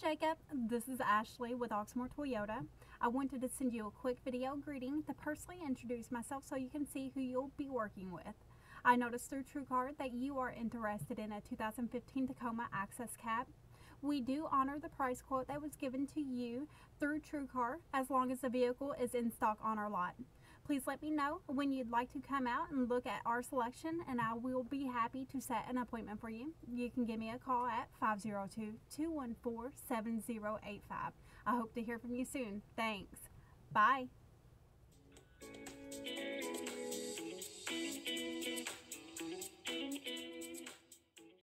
Jacob, this is Ashley with Oxmoor Toyota. I wanted to send you a quick video greeting to personally introduce myself so you can see who you'll be working with. I noticed through TrueCar that you are interested in a 2015 Tacoma Access Cab. We do honor the price quote that was given to you through TrueCar as long as the vehicle is in stock on our lot. Please let me know when you'd like to come out and look at our selection and I will be happy to set an appointment for you. You can give me a call at 502-214-7085. I hope to hear from you soon. Thanks. Bye.